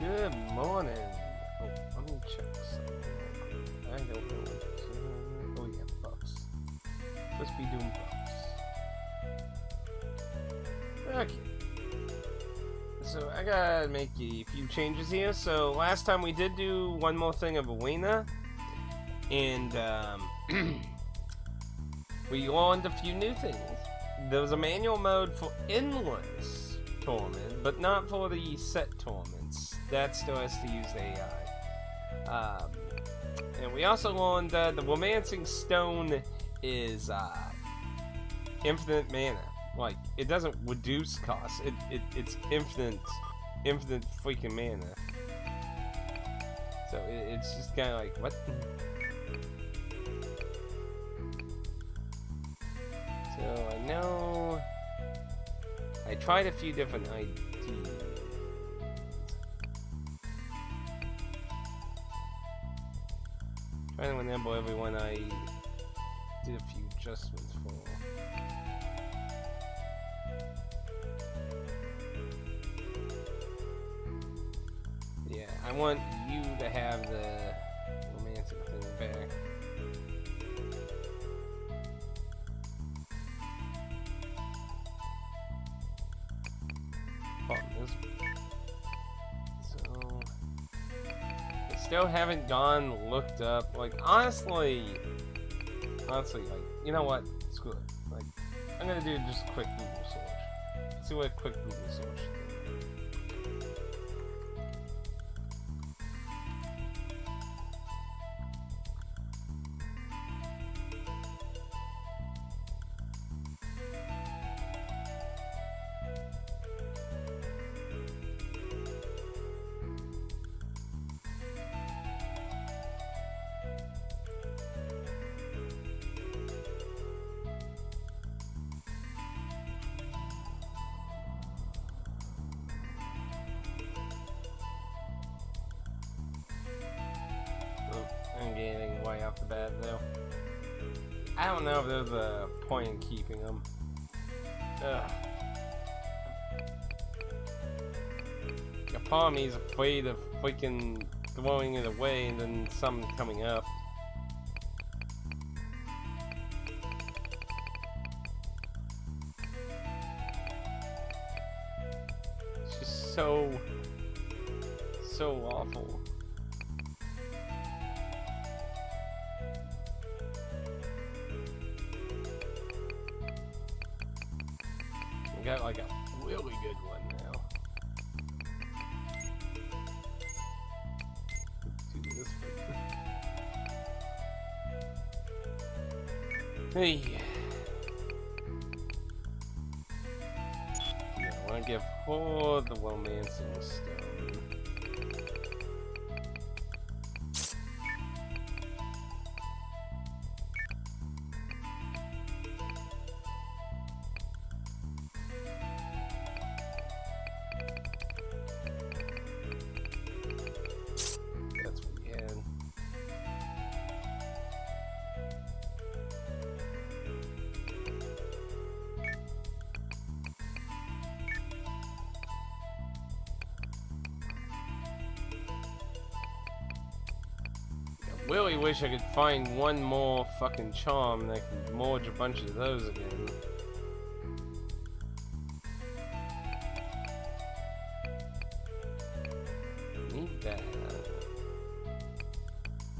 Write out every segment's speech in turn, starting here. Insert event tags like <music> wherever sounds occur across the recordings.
Good morning. Oh, let me check something. I don't know what. Uh, oh yeah, buffs. Let's be doing buffs. Okay. So I gotta make a few changes here. So last time we did do one more thing of Arena, and um, <clears throat> we learned a few new things. There was a manual mode for endless tournament, but not for the set tournaments. That still has to use AI. Um, and we also learned that the Romancing Stone is uh, infinite mana. Like, it doesn't reduce cost. It, it it's infinite, infinite freaking mana. So it, it's just kind of like what? So I know I tried a few different ideas. Trying to remember everyone I did a few adjustments for. Yeah, I want you to have the still haven't gone looked up. Like honestly, honestly, like you know what? Screw it. Like I'm gonna do just quick Google search. See what a quick Google search. Bat though. I don't know if there's a point in keeping them. Ugh. Me is afraid of freaking throwing it away and then something coming up. Wish I could find one more fucking charm that could merge a bunch of those again. Need that.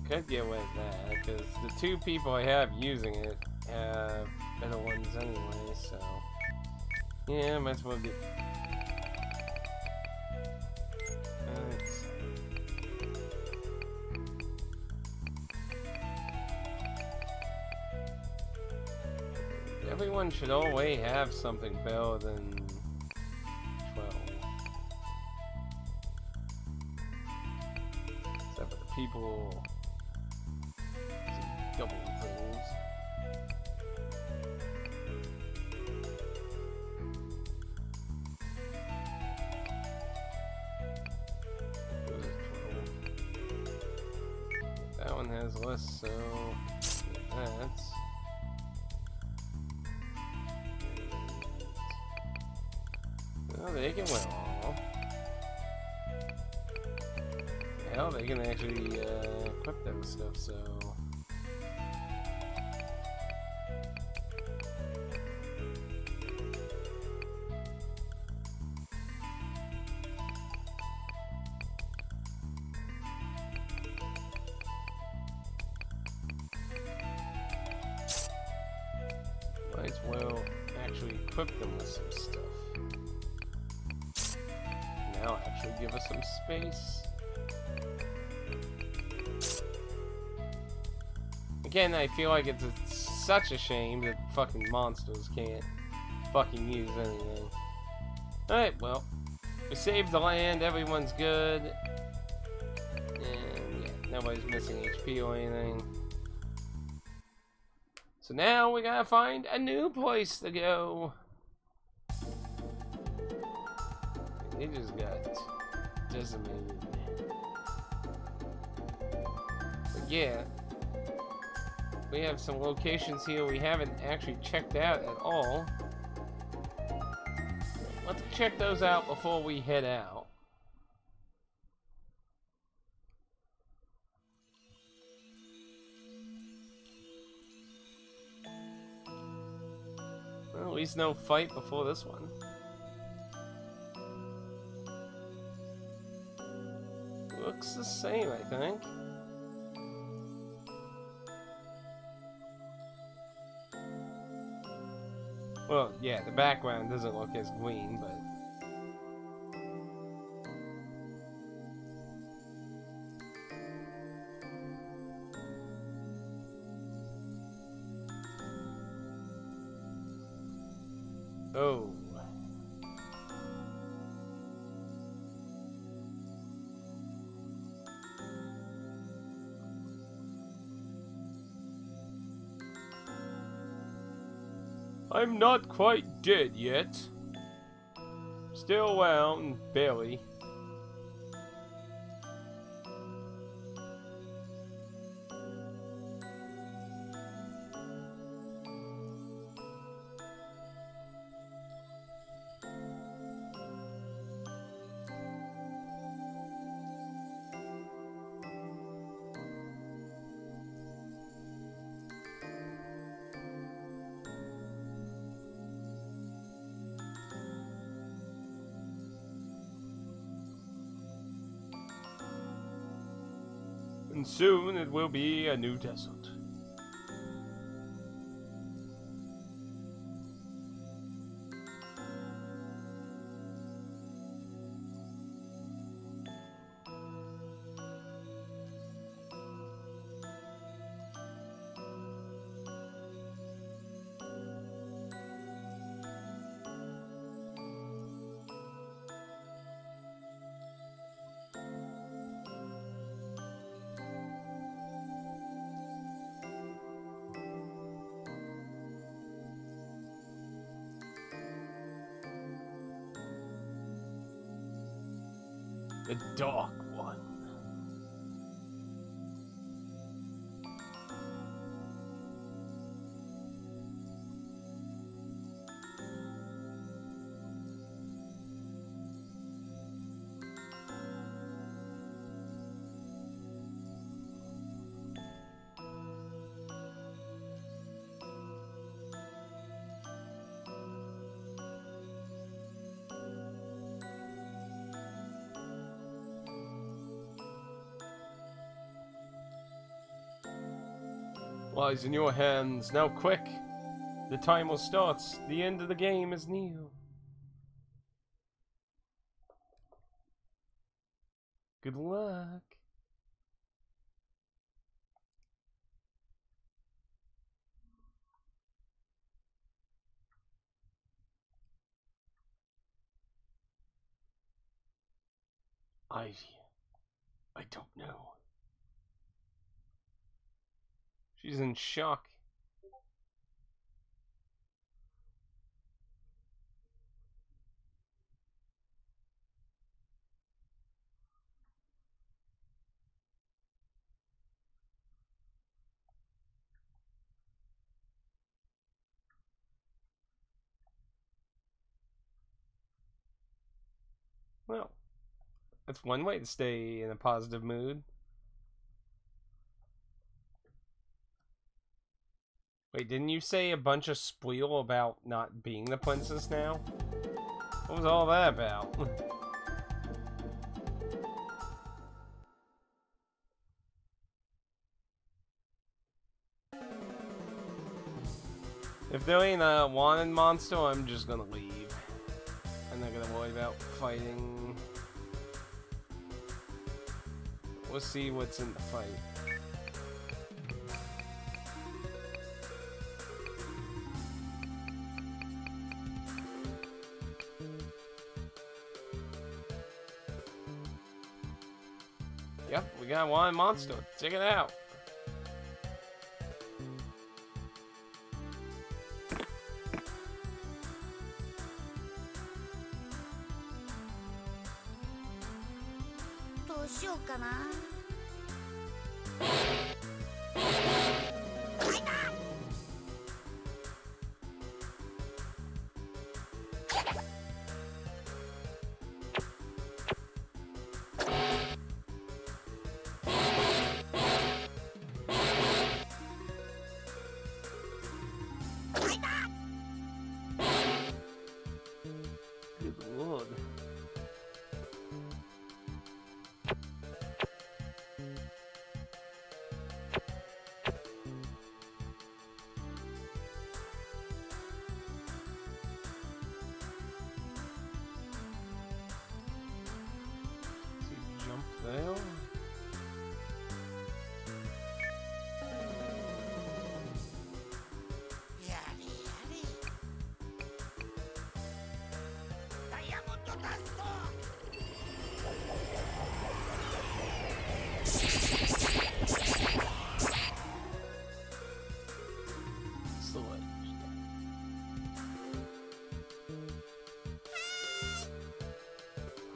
Could get away with that, because the two people I have using it have better ones anyway, so... Yeah, might as well get... should always have something better than stuff, so... Might as well actually equip them with some stuff. Now actually give us some space. Again, I feel like it's a, such a shame that fucking monsters can't fucking use anything. Alright, well, we saved the land, everyone's good. And yeah, nobody's missing HP or anything. So now we gotta find a new place to go. They just got decimated. But yeah, we have some locations here we haven't actually checked out at all. Let's check those out before we head out. Well, at least no fight before this one. Looks the same, I think. Well, yeah, the background doesn't look as green, but... I'm not quite dead yet. Still around, barely. Soon it will be a new desert. The Dark lies in your hands. Now quick! The timer starts. The end of the game is near. Good luck. Ivy. I don't know. She's in shock. Well, That's one way to stay in a positive mood. Wait, didn't you say a bunch of squeal about not being the princess now? What was all that about? <laughs> if there ain't a wanted monster, I'm just gonna leave. I'm not gonna worry about fighting. We'll see what's in the fight. We got one monster. Check it out.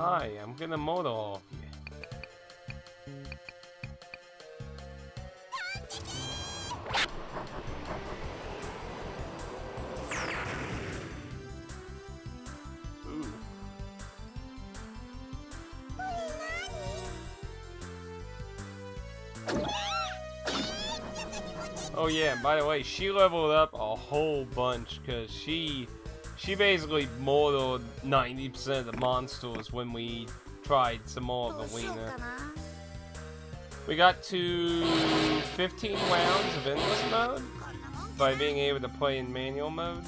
Hi, I'm gonna model off you. Oh yeah, by the way, she leveled up a whole bunch because she she basically mortared 90% of the monsters when we tried some more of the Wiener. We got to 15 rounds of endless mode by being able to play in manual mode.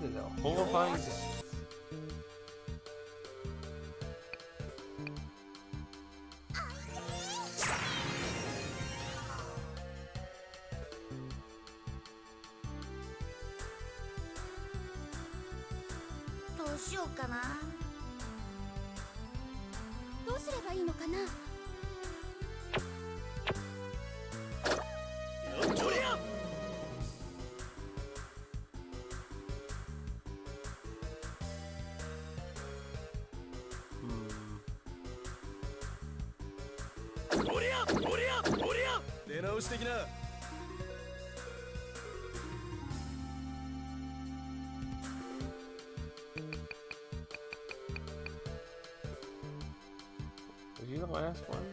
Come over to the horrifying 出的な Was you the last one?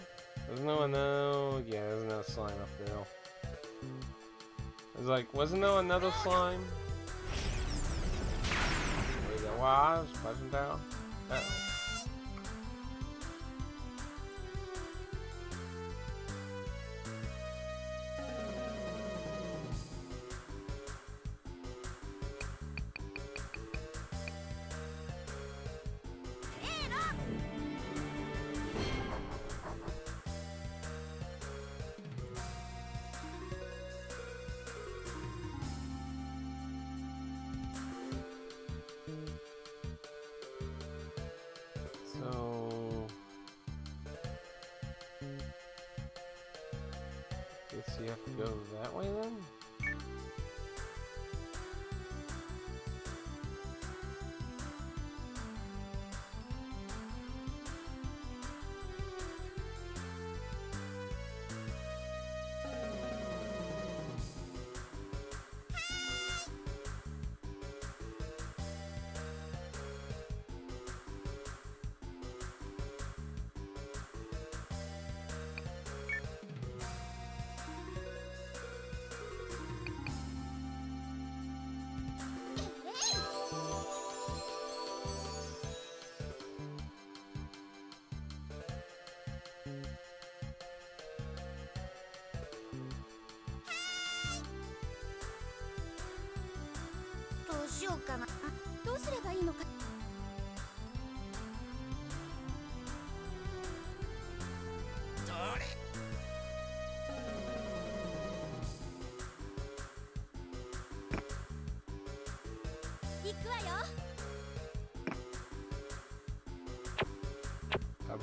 There's no one no yeah, there's no slime up there. I was like, wasn't there another slime? Was it was? Wasn't there? Uh -oh.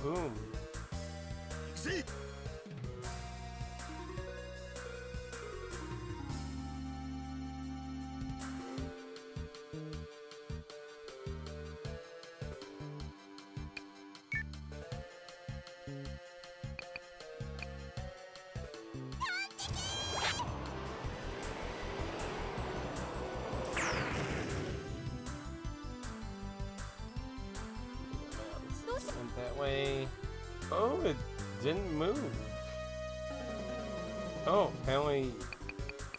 Boom. Zeke! Way. Oh, it didn't move. Oh, apparently...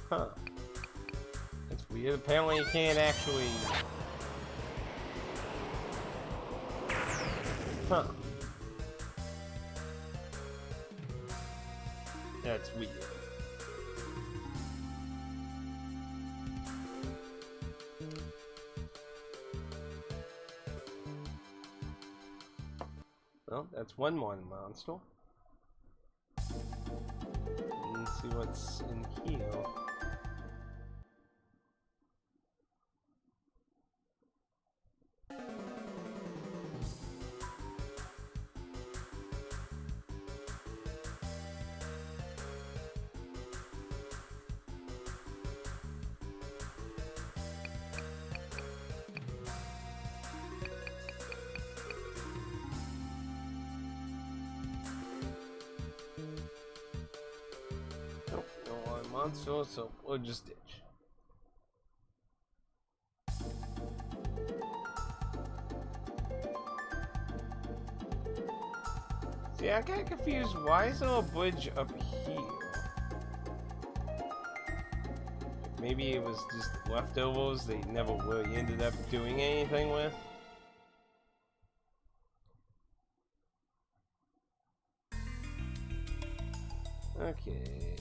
Huh. That's weird. Apparently you can't actually... Huh. One more monster. Monster, so we'll just ditch. See, I got confused. Why is there a bridge up here? Maybe it was just leftovers they never really ended up doing anything with. Okay.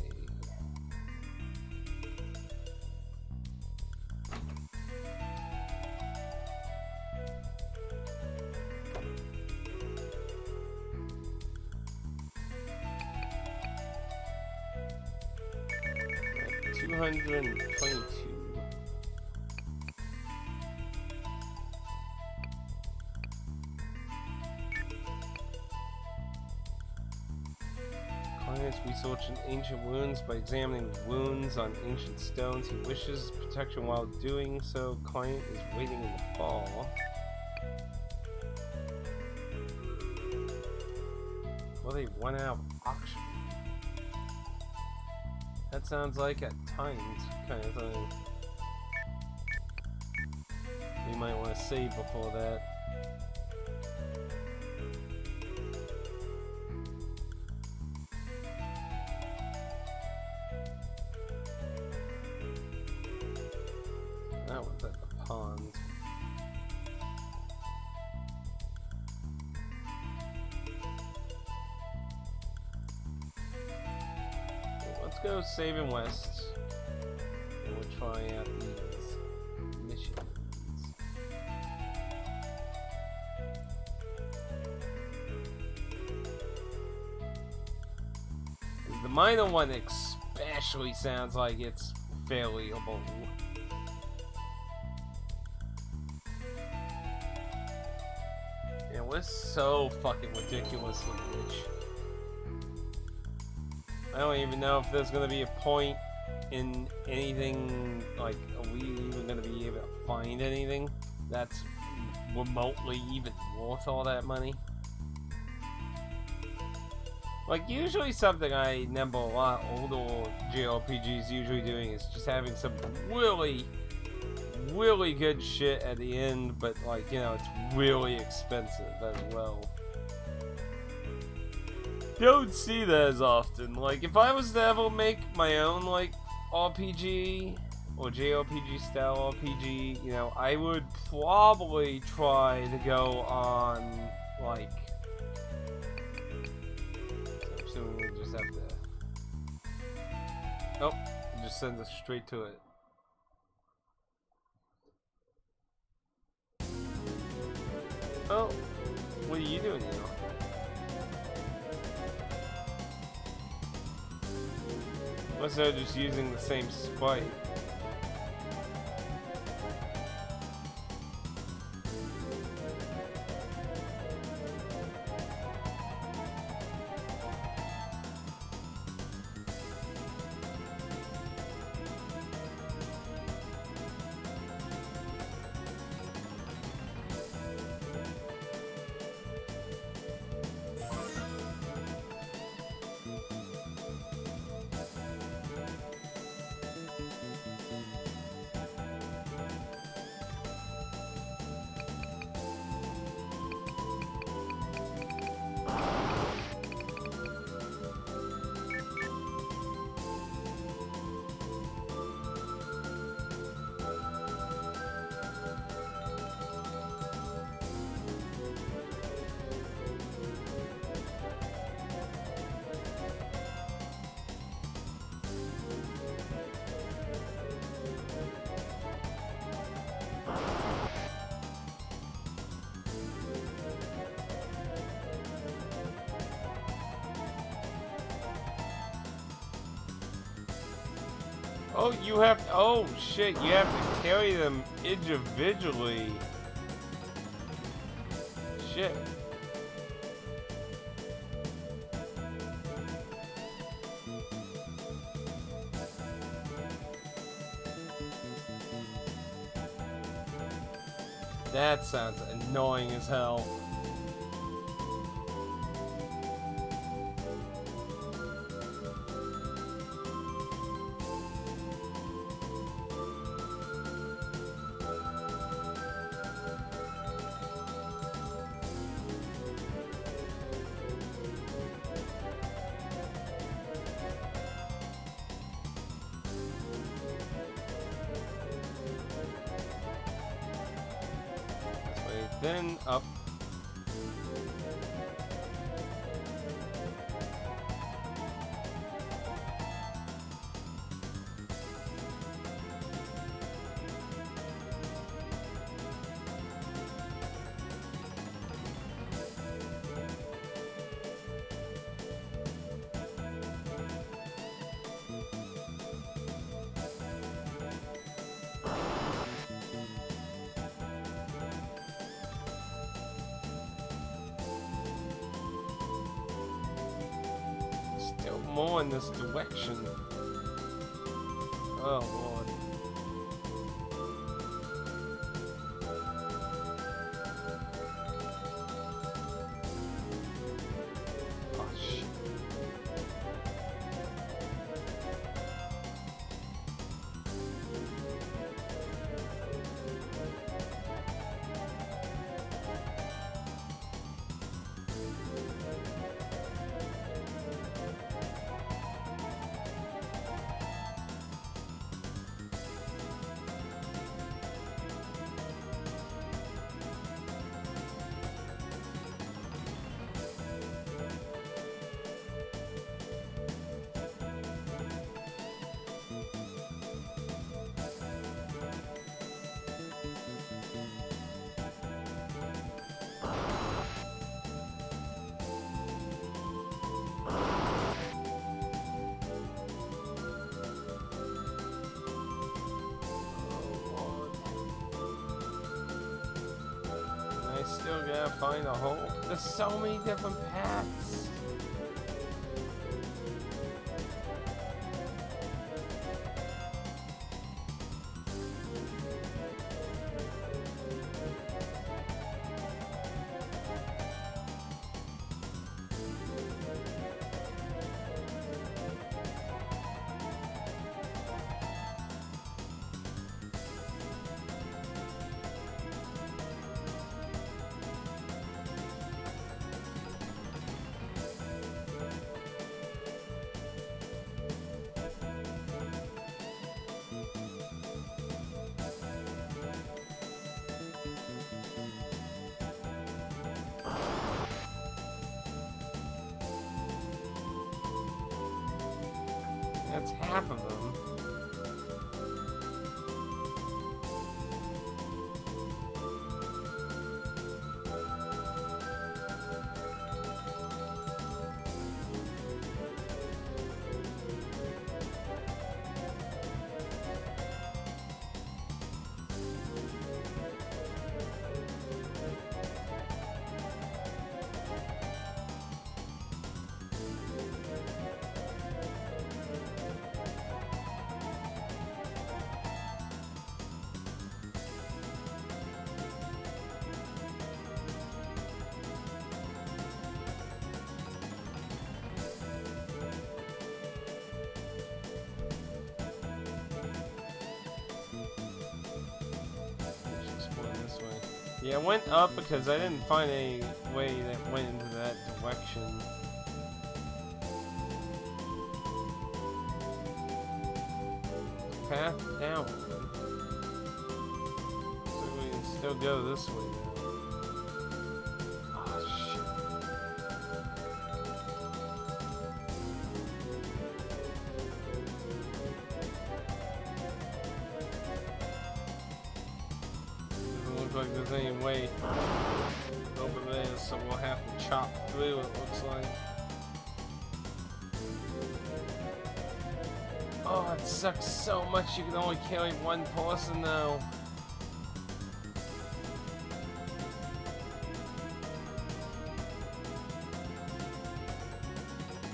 Researching ancient wounds by examining wounds on ancient stones. He wishes protection while doing so. Client is waiting in the fall. Well, they went out of auction. That sounds like a times kind of thing. We might want to save before. That minor one especially sounds like it's failable. it's so fucking ridiculously rich. I don't even know if there's gonna be a point in anything, like, are we even gonna be able to find anything that's remotely even worth all that money? Like, usually something I remember a lot old old JRPGs usually doing is just having some really, really good shit at the end, but, like, you know, it's really expensive as well. Don't see that as often. Like, if I was to ever make my own, like, RPG, or JRPG style RPG, you know, I would probably try to go on, like, Oh, it just sends us straight to it. Oh, what are you doing now? Unless they're just using the same spike. Oh, you have. Oh shit! You have to carry them individually. Shit. That sounds annoying as hell. Gotta find a hole. There's so many different paths. Yeah, I went up because I didn't find any way that went into that direction. Path down. So we can still go this way sucks so much you can only carry one person though.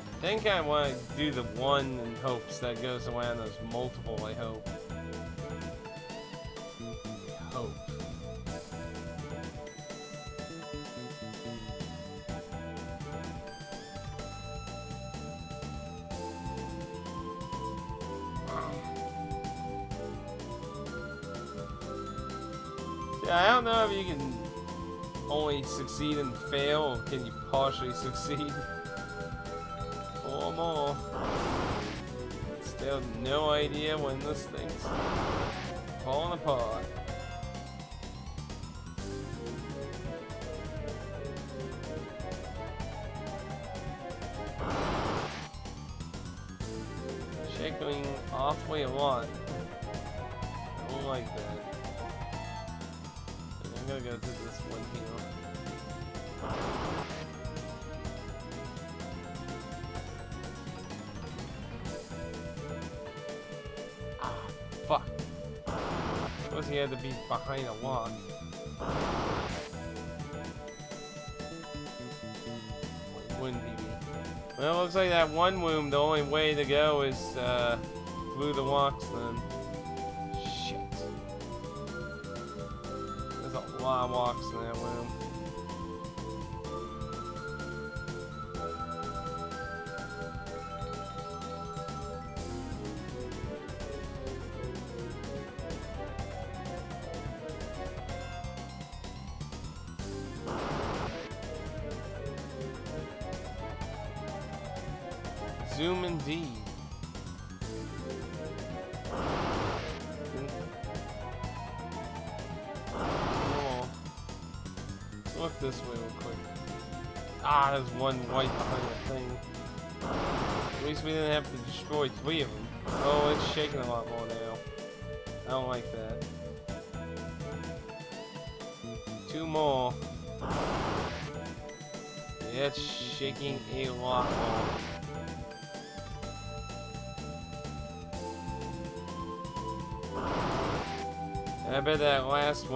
I think I want to do the one in hopes that goes around as multiple, I. Hope. Partially succeed? Four more. Still no idea when this thing's falling apart. Shaking awfully a lot. I don't like that. I'm gonna go through this one here. He had to be behind a log. Wouldn't he be? Well, it looks like that one room, the only way to go is uh, through the walks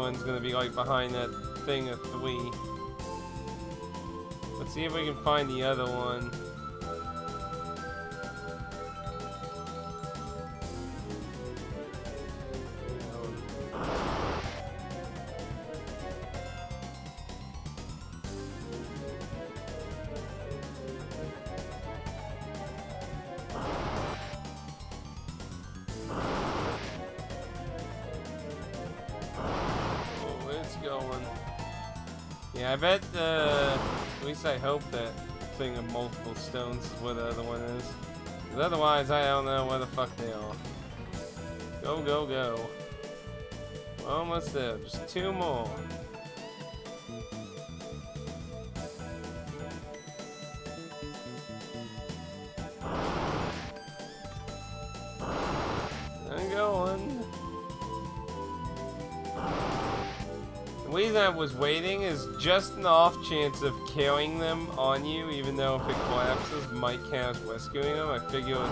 one's gonna be like behind that thing of three. Let's see if we can find the other one. Yeah, I bet, uh, at least I hope that thing of multiple stones is where the other one is. 'Cause otherwise, I don't know where the fuck they are. Go, go, go. Almost there. Just two more. Was waiting is just an off chance of killing them on you, even though if it collapses, might count as rescuing them. I figured. I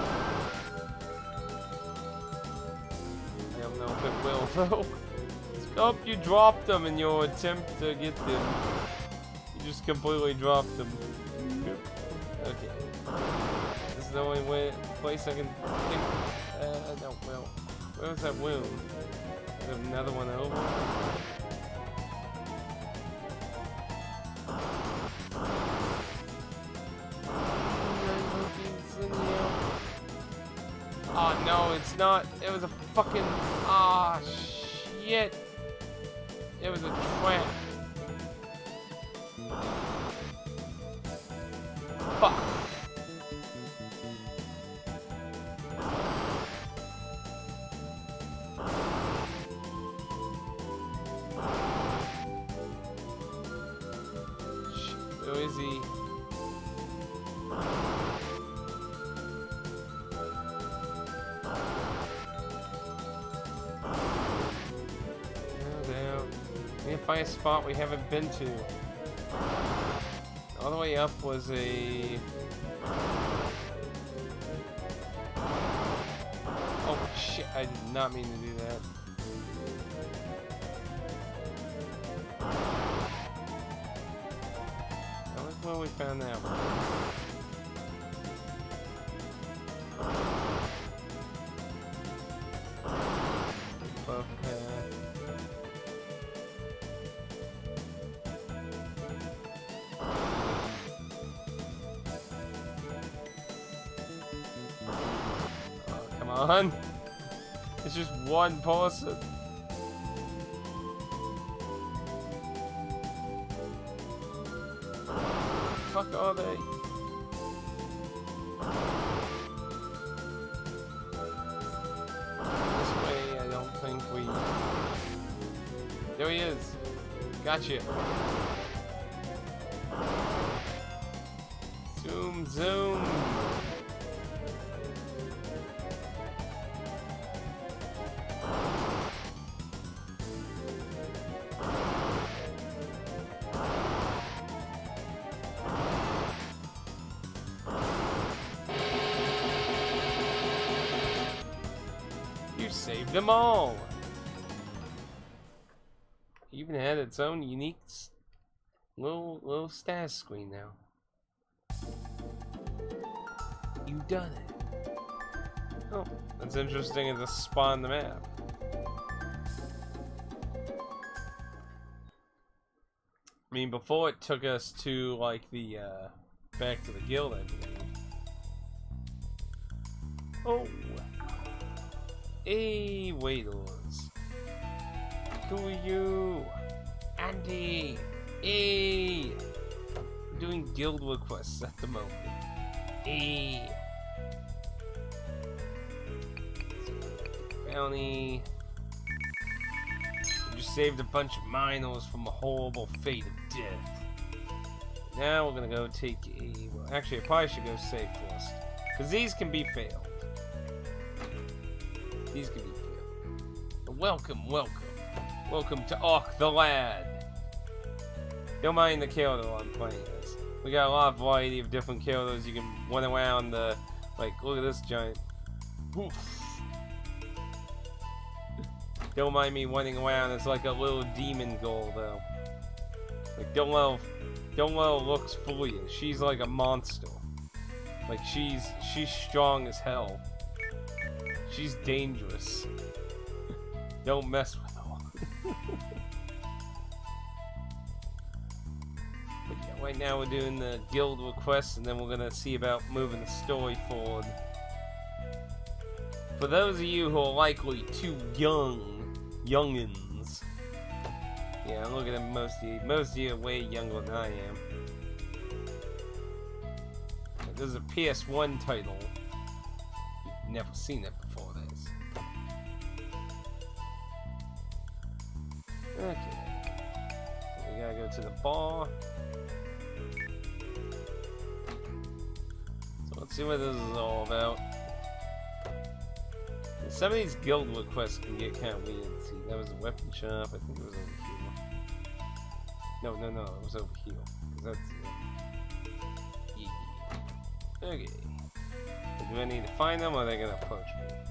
don't know if it will <laughs> though. Stop! You dropped them in your attempt to get them. You just completely dropped them. Okay. This is the only way, place I can think. Uh, no, well, where's that wound? There's another one over. Not. It was a fucking. Ah, shit. Spot we haven't been to. All the way up was a. Oh shit! I did not mean to do that. That was where we found that one. On. It's just one person. Fuck are they? This way, I don't think we. There he is. Gotcha. Them all. Even had its own unique little little status screen now. You done it. Oh, that's interesting. A spot on the map. I mean, before it took us to like the uh, back to the guild, I believe. Oh. Hey, waiters. Who are you? Andy. Hey. I'm doing guild requests at the moment. Hey. Bounty. You just saved a bunch of miners from a horrible fate of death. Now we're gonna go take a. Well, actually, I probably should go save first. Because these can be failed. These can be failed. Welcome, welcome. Welcome to Arc the Lad. Don't mind the killer I'm playing this. We got a lot of variety of different killers. You can run around the. Like, look at this giant. Oof. Don't mind me running around It's like a little demon ghoul, though. Like, don't let Don't let looks fool you. She's like a monster. Like she's she's strong as hell. She's dangerous. Don't mess with her. but yeah, right now we're doing the guild request and then we're gonna see about moving the story forward. For those of you who are likely too young, youngins. Yeah, I'm looking at most of you. Most of you are way younger than I am. This is a PS1 title. You've never seen it before Okay. So we gotta go to the bar. So let's see what this is all about. Some of these guild requests can get kind of weird. See, that was a weapon shop. I think it was over here. No, no, no, it was over here. Cause that's. Uh, yeah. Okay. Do I need to find them, or are they gonna approach me?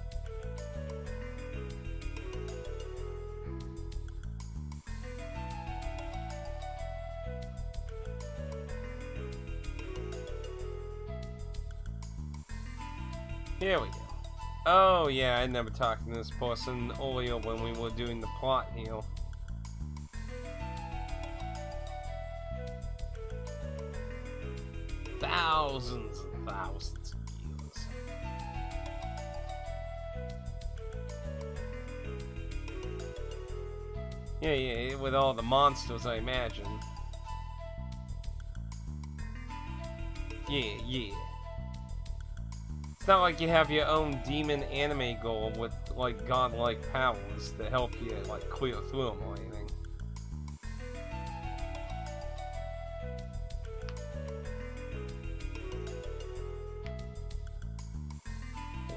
Here we go. Oh yeah, I never talked to this person earlier when we were doing the plot here. Thousands and thousands of years. Yeah, yeah, with all the monsters, I imagine. Yeah, yeah. It's not like you have your own demon anime goal with like godlike powers to help you like clear through them or anything.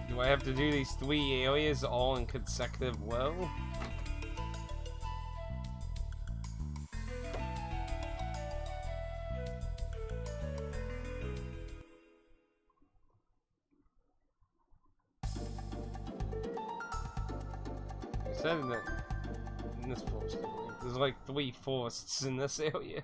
Do I have to do these three areas all in consecutive row? Three forests in this <laughs> area.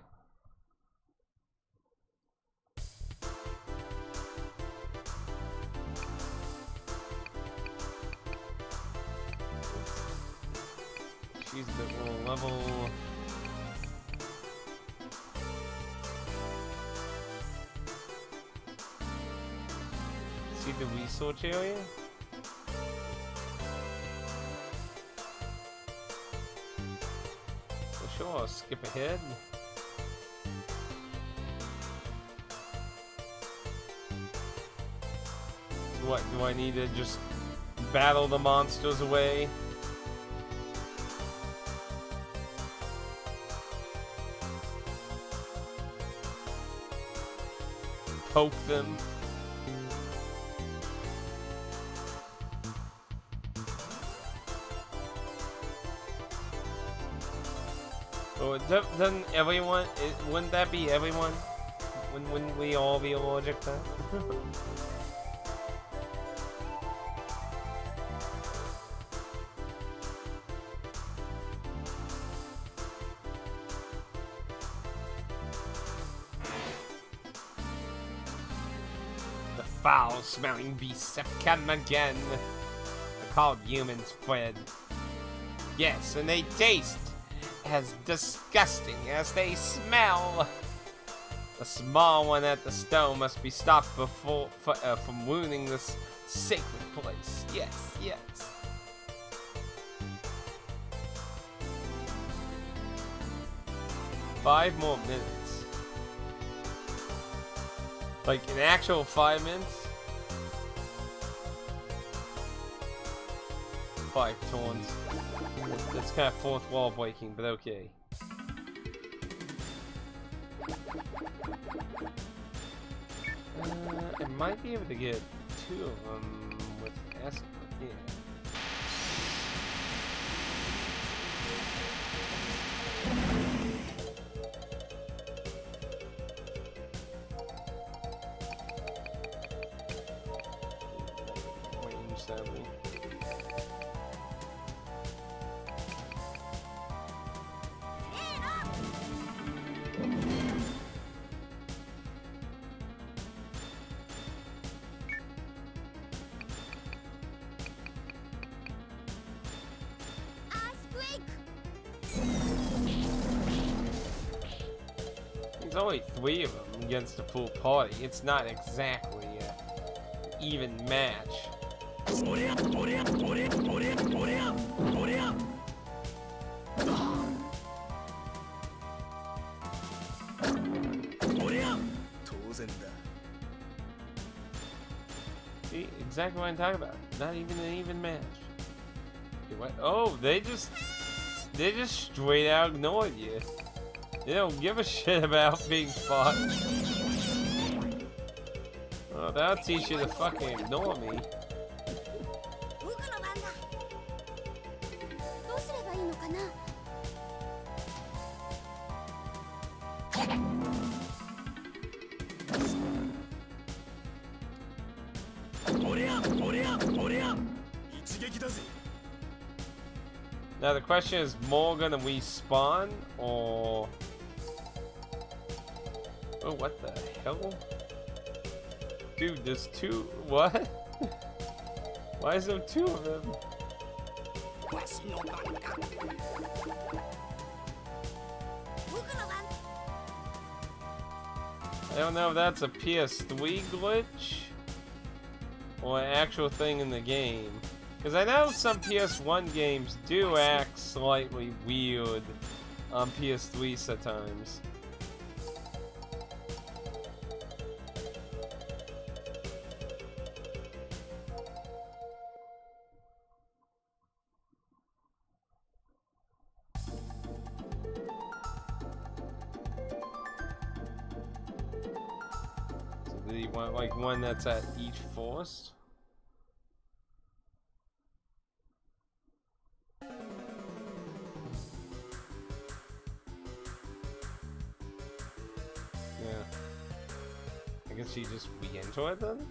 She's low level. See the research area? To just battle the monsters away? Poke them? Oh, doesn't everyone? Wouldn't that be everyone? Wouldn't, we all be allergic to? <laughs> foul-smelling beasts have come again. They're called humans, Fred. Yes, and they taste as disgusting as they smell. The small one at the stone must be stopped before for, uh, from wounding this sacred place. Yes, yes. Five more minutes. Like an actual five minutes? Five turns. That's kind of fourth wall breaking, but okay. Uh, I might be able to get two of them with Esper, against a full party. It's not exactly an even match. See, exactly what I'm talking about. Not even an even match. What? oh, they just... They just straight out ignored you. They don't give a shit about being fought. Now that teach you to fucking ignore me. Now the question is more gonna respawn or Oh what the hell? Dude, there's two... What? Why is there two of them? I don't know if that's a PS3 glitch or an actual thing in the game. Because I know some PS1 games do act slightly weird on PS3 sometimes. One that's at each forest? Yeah. I guess you just re-enter it then?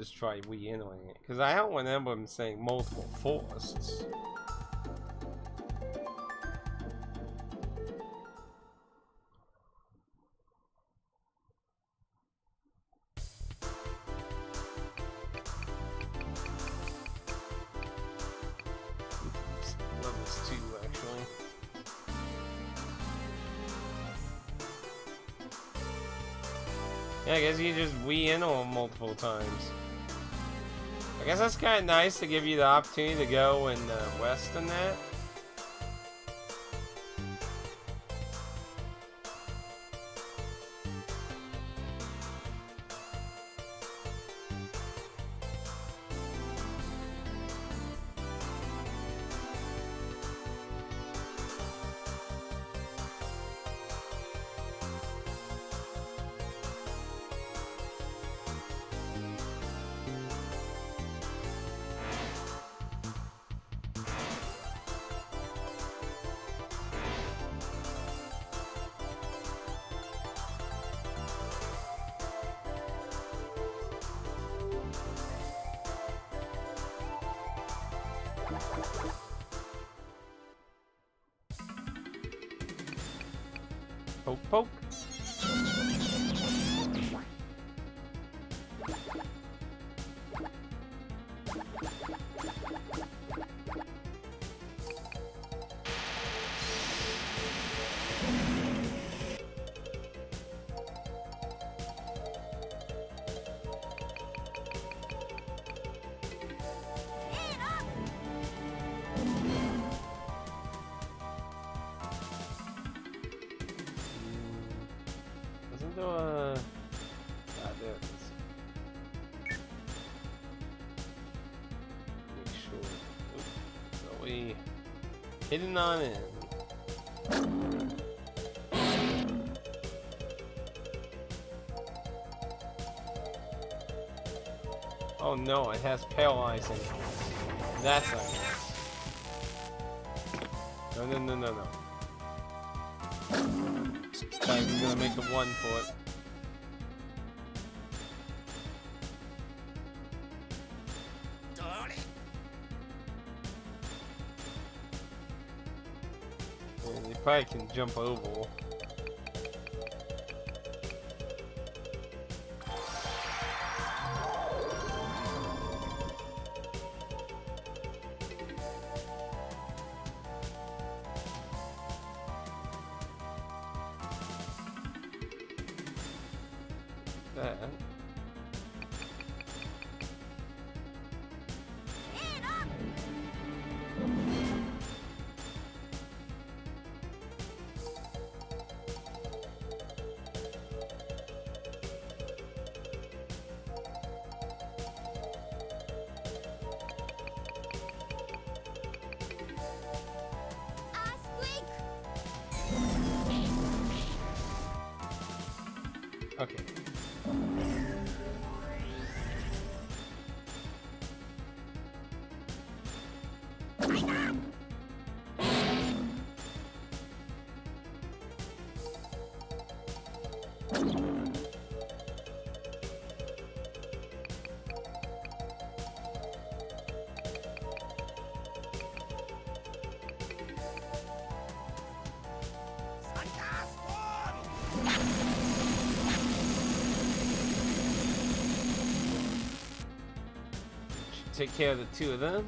Just try re-entering it. Because I don't remember him saying multiple forests. Yeah, I guess you just re-enter them multiple times. I guess that's kind of nice to give you the opportunity to go in uh, west in that. We... Hidden on in. Oh no, it has paralyzing. That's not good. No, no, no, no, no. We're gonna make a one for it. Probably can jump over. Care of the two of them.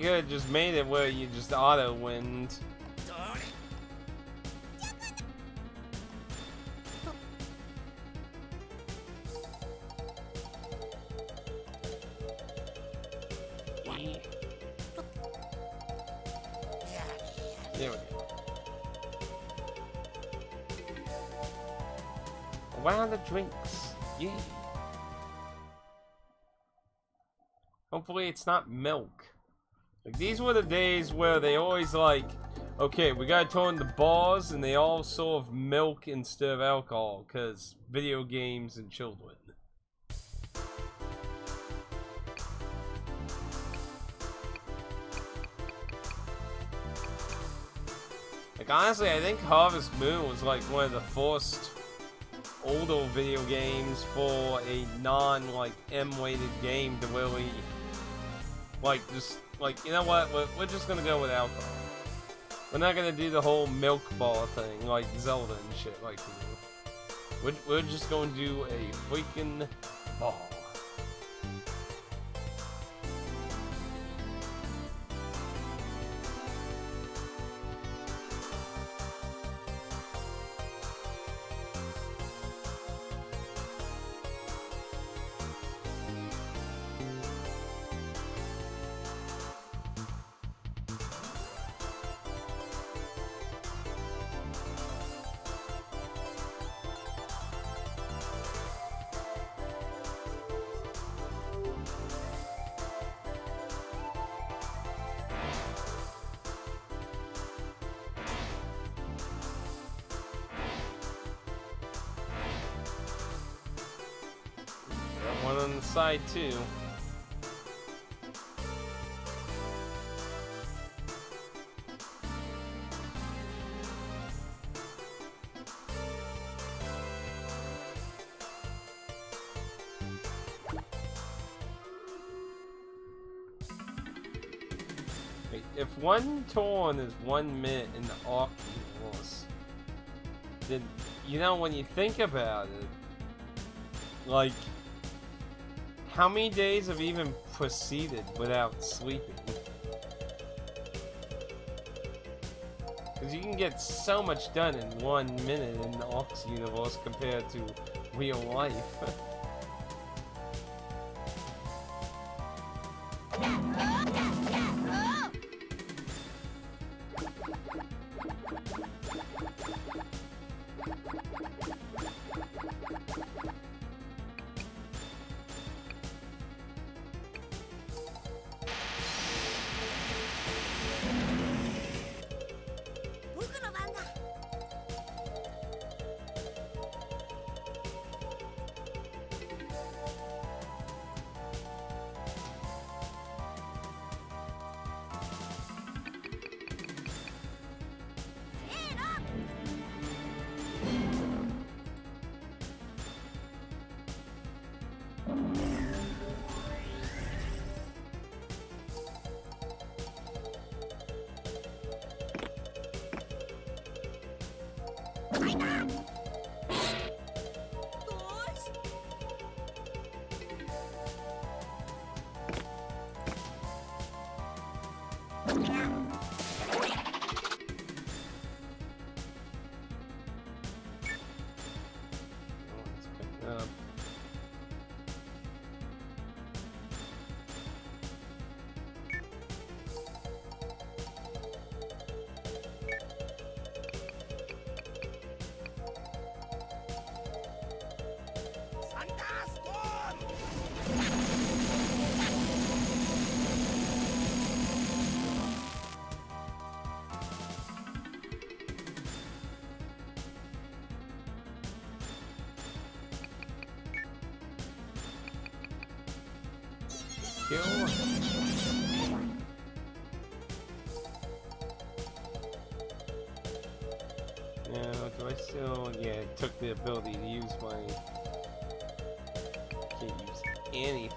Could just made it where you just auto wind? There we go. Around the drinks. Yeah. Hopefully it's not milk. These were the days where they always like, okay, we gotta turn the bars and they all serve milk instead of alcohol, cause video games and children. Like honestly, I think Harvest Moon was like one of the first older video games for a non like M-weighted game to really like just like you know what we're, we're just gonna go with alcohol. We're not gonna do the whole milk bar thing like Zelda and shit like we. We're, we're just gonna do a freaking bar. One turn is one minute in the Arc universe, then you know when you think about it, like how many days have even proceeded without sleeping? Because you can get so much done in one minute in the Ox universe compared to real life. <laughs> kill. No, do I still? Yeah, took the ability to use my. Can't use any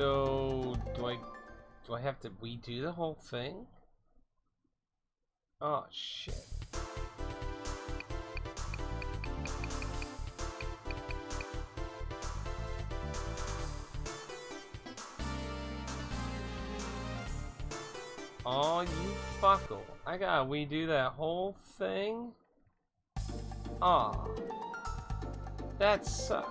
So do I do I have to redo the whole thing? Oh shit. Oh, you fuckle. I gotta redo that whole thing? Aw. That sucks.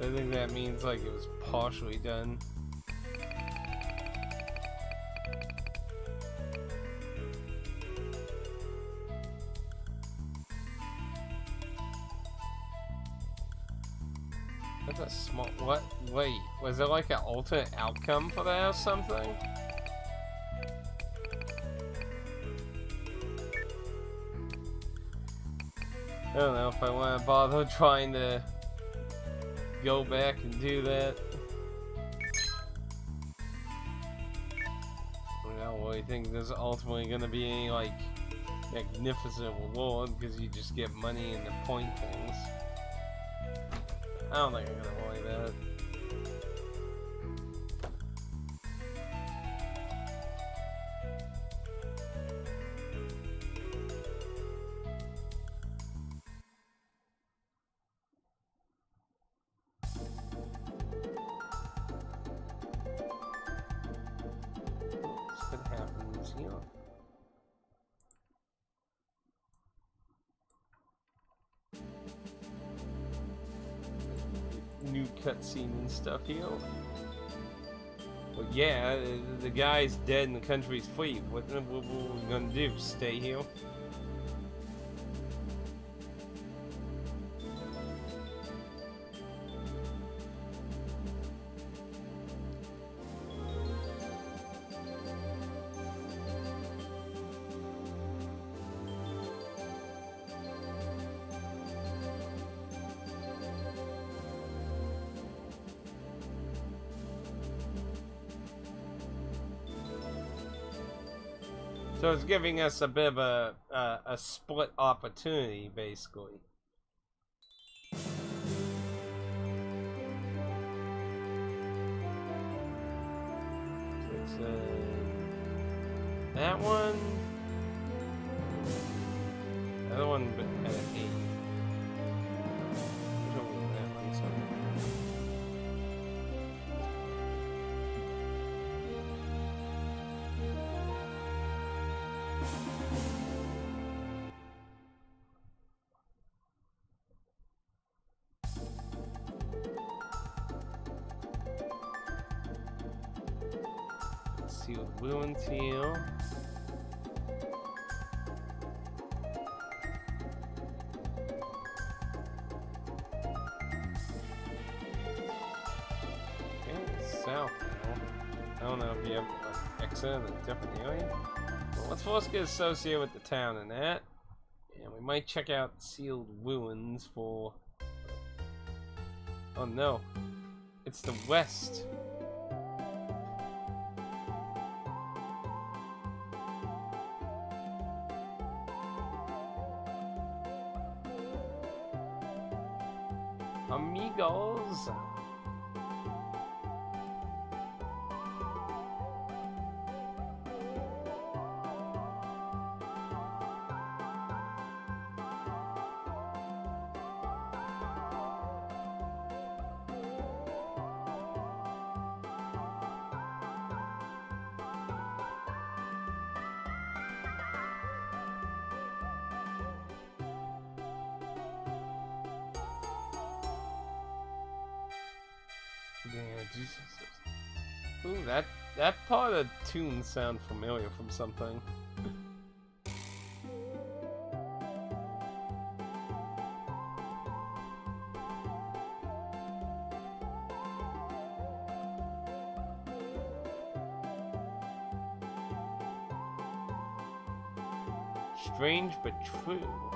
I think that means like it was partially done. That's a small. What? Wait, was there like an alternate outcome for that or something? I don't know if I want to bother trying to go back and do that. I don't really think there's ultimately going to be any like magnificent reward because you just get money and the point things. I don't think I'm going to worry that. This stuff here. Well, yeah, the guy's dead and the country's free. What, what, what are we gonna do? Stay here? Giving us a bit of a a, a split opportunity, basically. Uh, that one, the other one, but at eight. Blue and teal. South now. I don't know if you have like exit in a different area. Well, let's first get associated with the town and that. And we might check out sealed ruins for Oh no. It's the west. Part of the tune sound familiar from something. Strange but true.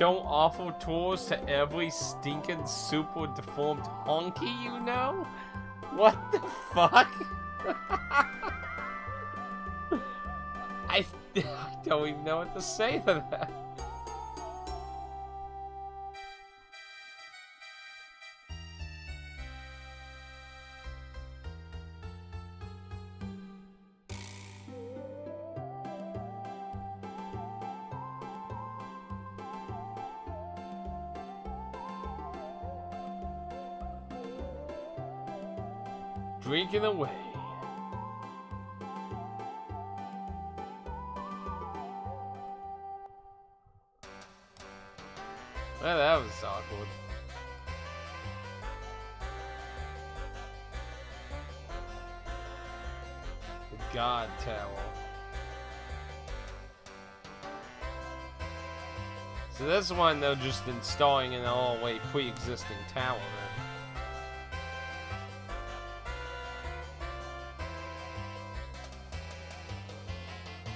Don't offer tours to every stinking super deformed honky, you know? What the fuck? <laughs> I, <laughs> I don't even know what to say to that. This one, they're just installing an all-way pre-existing tower.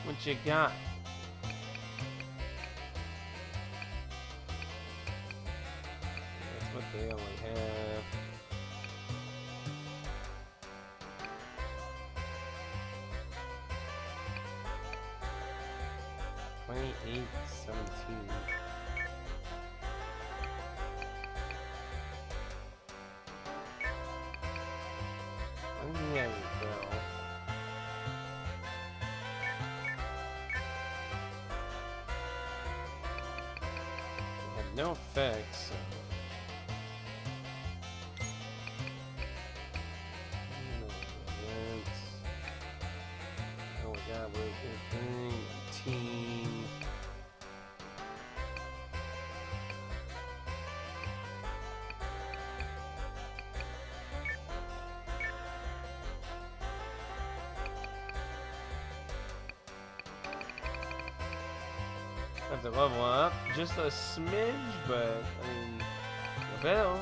What you got? No effects. So. Just a smidge, but I mean, a bell.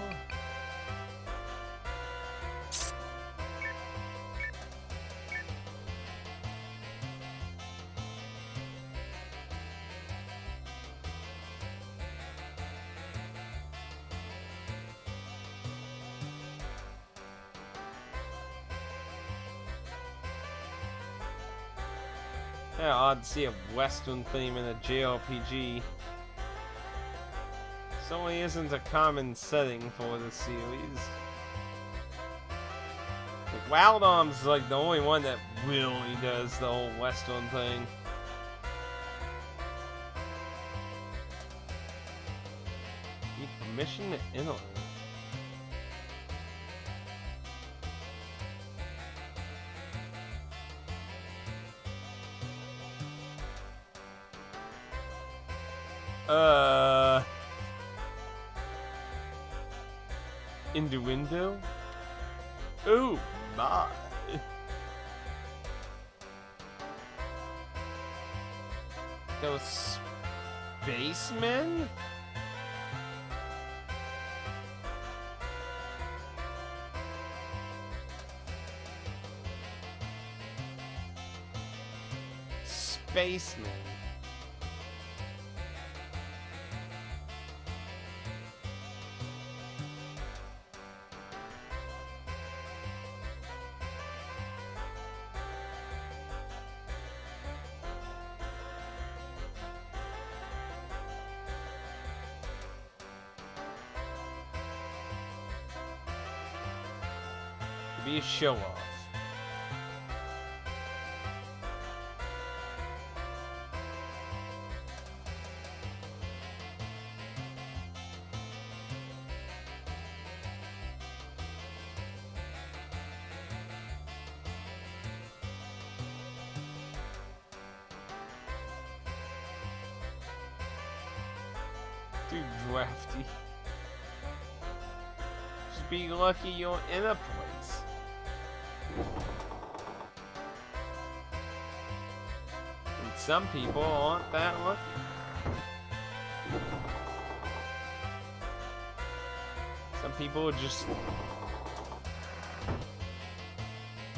Yeah, odd to see a Western theme in a JRPG. Certainly isn't a common setting for the series. Like, Wild Arms is like the only one that really does the whole Western thing. Need permission to enter. Innuendo? Oh my. Those spacemen? Spacemen. Be a show off. Lucky you're in a some people aren't that lucky. Some people are just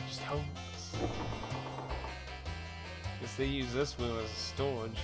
just homeless. Guess they use this room as a storage.